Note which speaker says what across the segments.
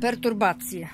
Speaker 1: perturbacji.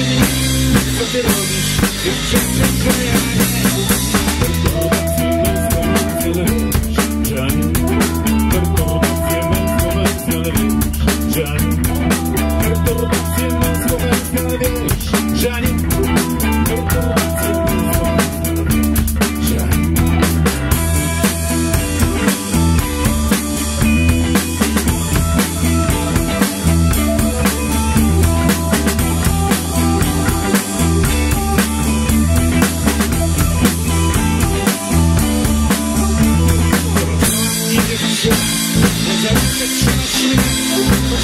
Speaker 2: It's a bit of just a plan.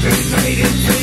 Speaker 2: Good it.